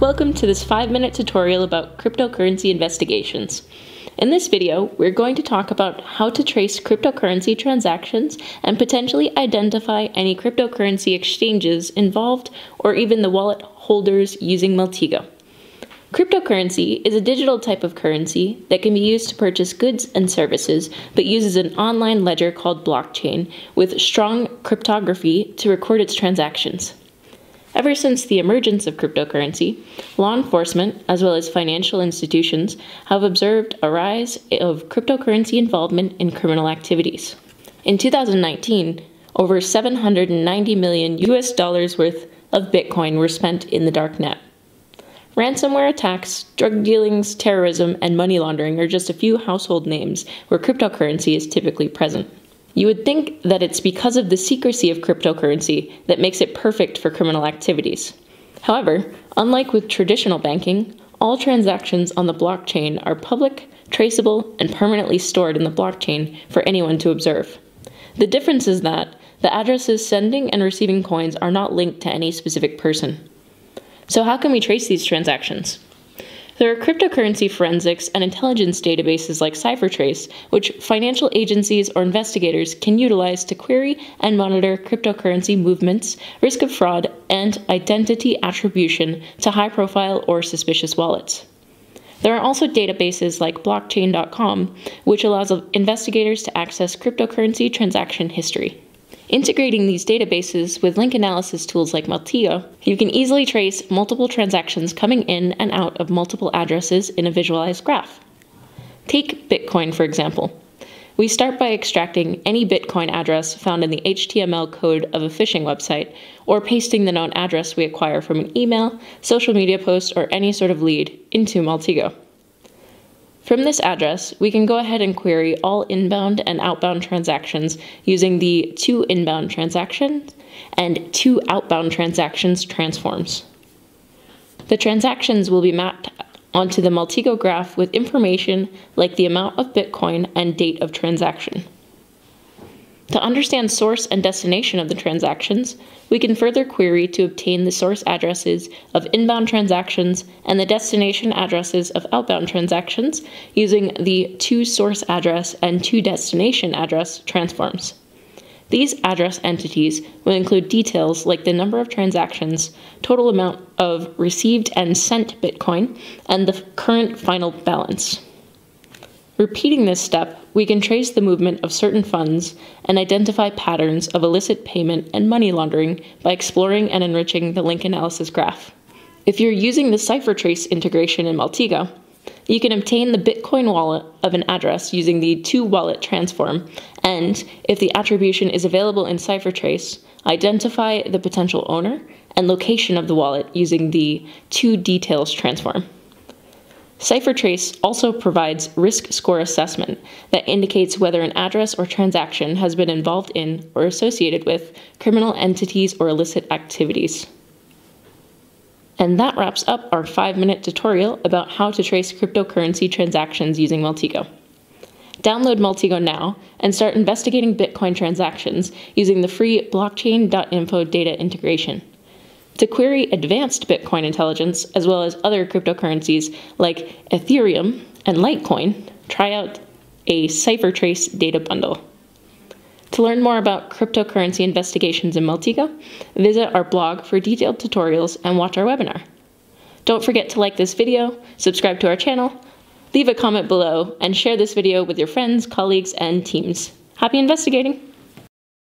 Welcome to this 5-minute tutorial about cryptocurrency investigations. In this video, we're going to talk about how to trace cryptocurrency transactions and potentially identify any cryptocurrency exchanges involved or even the wallet holders using Maltego. Cryptocurrency is a digital type of currency that can be used to purchase goods and services, but uses an online ledger called blockchain with strong cryptography to record its transactions. Ever since the emergence of cryptocurrency, law enforcement, as well as financial institutions, have observed a rise of cryptocurrency involvement in criminal activities. In 2019, over 790 million US dollars worth of Bitcoin were spent in the dark net. Ransomware attacks, drug dealings, terrorism, and money laundering are just a few household names where cryptocurrency is typically present. You would think that it's because of the secrecy of cryptocurrency that makes it perfect for criminal activities. However, unlike with traditional banking, all transactions on the blockchain are public, traceable, and permanently stored in the blockchain for anyone to observe. The difference is that the addresses sending and receiving coins are not linked to any specific person. So, how can we trace these transactions? There are cryptocurrency forensics and intelligence databases like CipherTrace, which financial agencies or investigators can utilize to query and monitor cryptocurrency movements, risk of fraud, and identity attribution to high profile or suspicious wallets. There are also databases like blockchain.com, which allows investigators to access cryptocurrency transaction history. Integrating these databases with link analysis tools like Maltego, you can easily trace multiple transactions coming in and out of multiple addresses in a visualized graph. Take Bitcoin, for example. We start by extracting any Bitcoin address found in the HTML code of a phishing website, or pasting the known address we acquire from an email, social media post, or any sort of lead into Maltego. From this address, we can go ahead and query all inbound and outbound transactions using the to inbound transactions and to outbound transactions transforms. The transactions will be mapped onto the Maltego graph with information like the amount of Bitcoin and date of transaction. To understand source and destination of the transactions, we can further query to obtain the source addresses of inbound transactions and the destination addresses of outbound transactions using the to source address and to destination address transforms. These address entities will include details like the number of transactions, total amount of received and sent Bitcoin, and the current final balance. Repeating this step, we can trace the movement of certain funds and identify patterns of illicit payment and money laundering by exploring and enriching the link analysis graph. If you're using the CipherTrace integration in Maltego, you can obtain the Bitcoin wallet of an address using the to wallet transform, and if the attribution is available in CipherTrace, identify the potential owner and location of the wallet using the to details transform. CipherTrace also provides risk score assessment that indicates whether an address or transaction has been involved in or associated with criminal entities or illicit activities. And that wraps up our five minute tutorial about how to trace cryptocurrency transactions using Maltego. Download Maltego now and start investigating Bitcoin transactions using the free blockchain.info data integration to query advanced Bitcoin intelligence as well as other cryptocurrencies like Ethereum and Litecoin, try out a CipherTrace data bundle. To learn more about cryptocurrency investigations in Maltego, visit our blog for detailed tutorials and watch our webinar. Don't forget to like this video, subscribe to our channel, leave a comment below, and share this video with your friends, colleagues, and teams. Happy investigating!